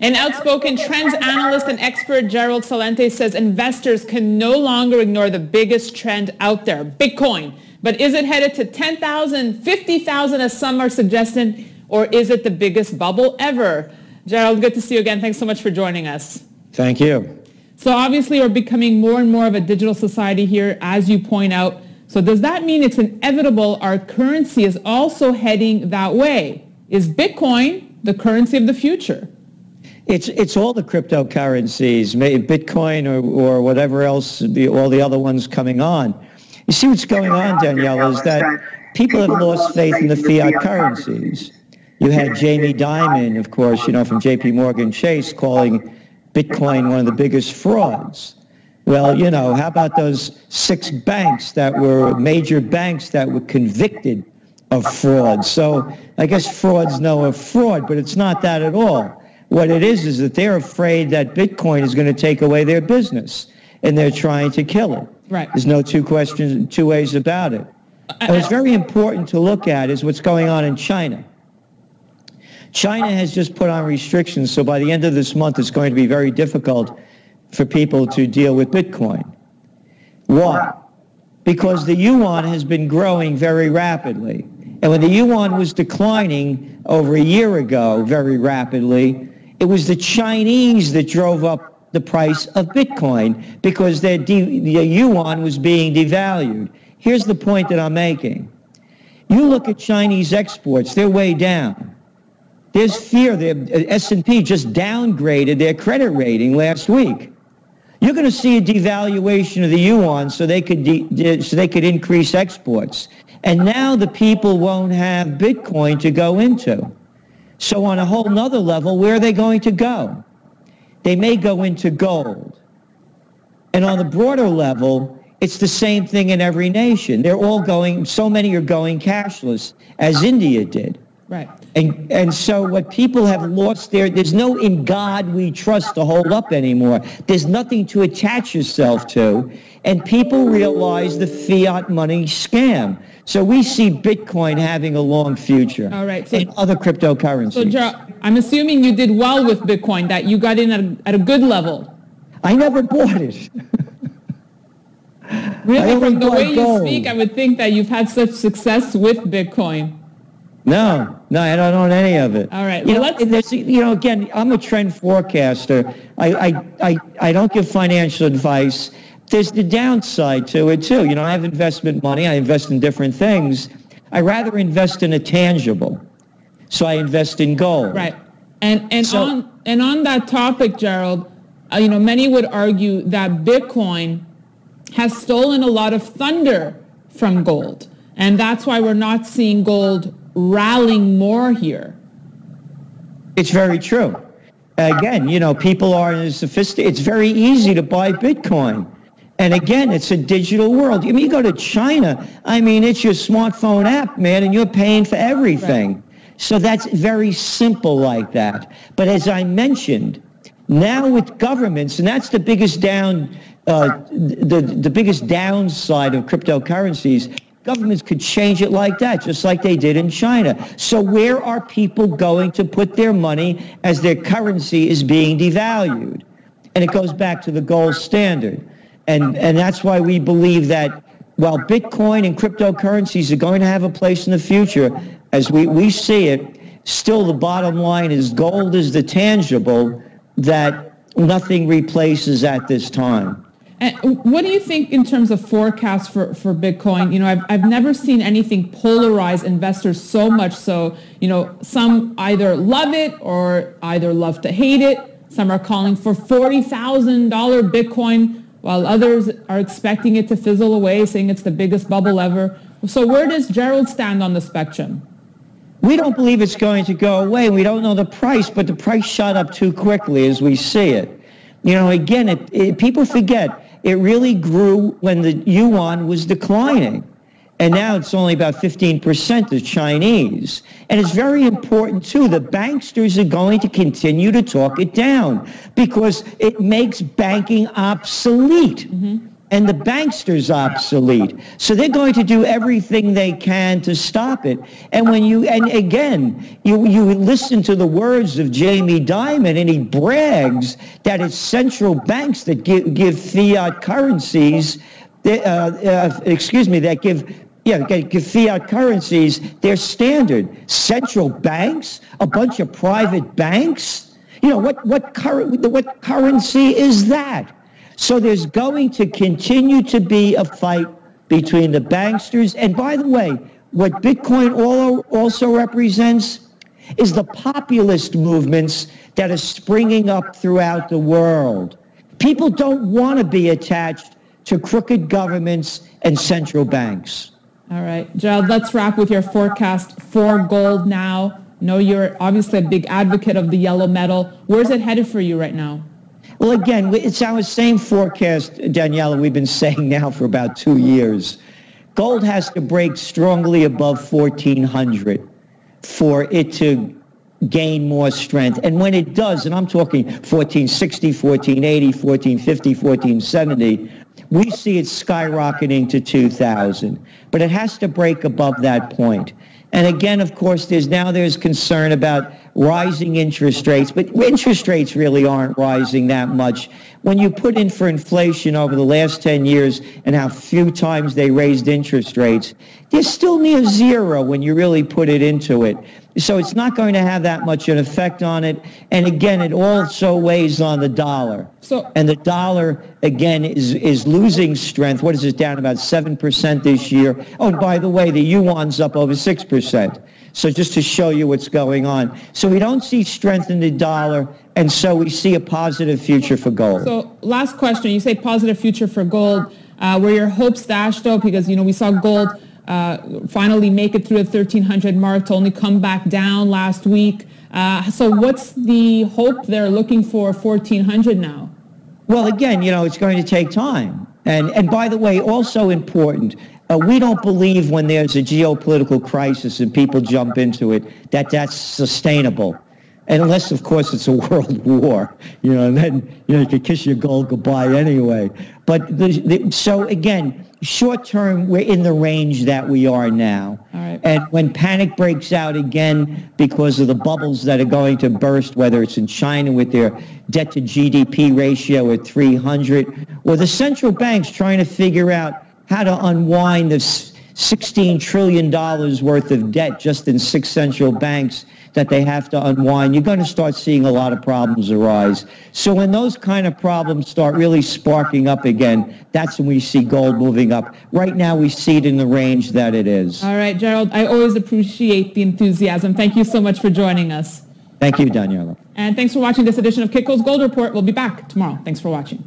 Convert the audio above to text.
An outspoken trends analyst and expert, Gerald Celente, says investors can no longer ignore the biggest trend out there, Bitcoin. But is it headed to 10,000, 50,000 as some are suggesting, or is it the biggest bubble ever? Gerald, good to see you again. Thanks so much for joining us. Thank you. So obviously we're becoming more and more of a digital society here, as you point out. So does that mean it's inevitable our currency is also heading that way? Is Bitcoin the currency of the future? It's it's all the cryptocurrencies, Bitcoin or, or whatever else, all the other ones coming on. You see what's going on, Danielle, is that people have lost faith in the fiat currencies. You had Jamie Dimon, of course, you know, from J.P. Morgan Chase, calling Bitcoin one of the biggest frauds. Well, you know, how about those six banks that were major banks that were convicted of fraud? So I guess frauds know of fraud, but it's not that at all. What it is is that they're afraid that Bitcoin is going to take away their business, and they're trying to kill it. Right. There's no two questions, two ways about it. And what's very important to look at is what's going on in China. China has just put on restrictions, so by the end of this month, it's going to be very difficult for people to deal with Bitcoin. Why? Because the yuan has been growing very rapidly. And when the yuan was declining over a year ago very rapidly, it was the Chinese that drove up the price of Bitcoin because their de- the yuan was being devalued. Here's the point that I'm making. You look at Chinese exports, they're way down. There's fear. The uh, S&P just downgraded their credit rating last week. You're going to see a devaluation of the yuan so they could de- so they could increase exports. And now the people won't have Bitcoin to go into. So on a whole nother level, where are they going to go? They may go into gold. And on the broader level, it's the same thing in every nation. They're all going, so many are going cashless, as India did. Right. And, and so what people have lost there, there's no in God we trust to hold up anymore. There's nothing to attach yourself to. And people realize the fiat money scam. So we see Bitcoin having a long future. All right. So, and other cryptocurrencies. So Gerald, I'm assuming you did well with Bitcoin, that you got in at a, at a good level. I never bought it. really, from the way gold. you speak, I would think that you've had such success with Bitcoin. No, no, I don't own any of it. All right. You well, know, there's, you know, again, I'm a trend forecaster. I, I, I, I don't give financial advice. There's the downside to it too. You know, I have investment money. I invest in different things. I rather invest in a tangible. So I invest in gold. Right. And and so, on and on that topic, Gerald, uh, you know, many would argue that Bitcoin has stolen a lot of thunder from gold. And that's why we're not seeing gold rallying more here. It's very true. Again, you know, people are sophisticated. It's very easy to buy Bitcoin. And again, it's a digital world. I mean, you go to China, I mean, it's your smartphone app, man, and you're paying for everything. So that's very simple like that. But as I mentioned, now with governments, and that's the biggest down, uh, the, the biggest downside of cryptocurrencies, Governments could change it like that, just like they did in China. So where are people going to put their money as their currency is being devalued? And it goes back to the gold standard. And, and that's why we believe that while Bitcoin and cryptocurrencies are going to have a place in the future, as we, we see it, still the bottom line is gold is the tangible that nothing replaces at this time. And what do you think in terms of forecasts for, for Bitcoin? You know, I've, I've never seen anything polarize investors so much so, you know, some either love it or either love to hate it. Some are calling for $40,000 Bitcoin while others are expecting it to fizzle away, saying it's the biggest bubble ever. So where does Gerald stand on the spectrum? We don't believe it's going to go away. We don't know the price, but the price shot up too quickly as we see it. You know, again, it, it, people forget it really grew when the yuan was declining. And now it's only about 15% of Chinese. And it's very important, too. The banksters are going to continue to talk it down because it makes banking obsolete. Mm-hmm. And the bankster's obsolete. So they're going to do everything they can to stop it. And when you, and again, you, you listen to the words of Jamie Dimon and he brags that it's central banks that give, give fiat currencies, uh, uh, excuse me, that give yeah, give fiat currencies their standard. Central banks, a bunch of private banks. You know what? What, cur- what currency is that? So there's going to continue to be a fight between the banksters. And by the way, what Bitcoin also represents is the populist movements that are springing up throughout the world. People don't want to be attached to crooked governments and central banks. All right, Gerald, let's wrap with your forecast for gold now. No, you're obviously a big advocate of the yellow metal. Where's it headed for you right now? Well, again, it's our same forecast, Daniela, we've been saying now for about two years. Gold has to break strongly above 1400 for it to gain more strength. And when it does, and I'm talking 1460, 1480, 1450, 1470, we see it skyrocketing to 2000. But it has to break above that point. And again, of course, there's now there's concern about rising interest rates, but interest rates really aren't rising that much. When you put in for inflation over the last 10 years and how few times they raised interest rates, they're still near zero when you really put it into it. So it's not going to have that much of an effect on it. And again, it also weighs on the dollar. So, and the dollar, again, is, is losing strength. What is it, down about 7% this year? Oh, and by the way, the yuan's up over 6%. So just to show you what's going on. So we don't see strength in the dollar, and so we see a positive future for gold. So last question. You say positive future for gold. Uh, were your hopes dashed, though? Because, you know, we saw gold uh, finally make it through the 1300 mark to only come back down last week. Uh, so what's the hope they're looking for 1400 now? Well, again, you know, it's going to take time. And, and by the way, also important, uh, we don't believe when there's a geopolitical crisis and people jump into it that that's sustainable unless, of course, it's a world war, you know, and then, you know, you could kiss your gold goodbye anyway. But the, the, so again, short term, we're in the range that we are now. And when panic breaks out again because of the bubbles that are going to burst, whether it's in China with their debt to GDP ratio at 300, or the central banks trying to figure out how to unwind this $16 trillion worth of debt just in six central banks that they have to unwind, you're going to start seeing a lot of problems arise. So when those kind of problems start really sparking up again, that's when we see gold moving up. Right now, we see it in the range that it is. All right, Gerald, I always appreciate the enthusiasm. Thank you so much for joining us. Thank you, Daniela. And thanks for watching this edition of Kitco's Gold Report. We'll be back tomorrow. Thanks for watching.